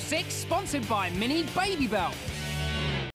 6, sponsored by Mini Baby Bell.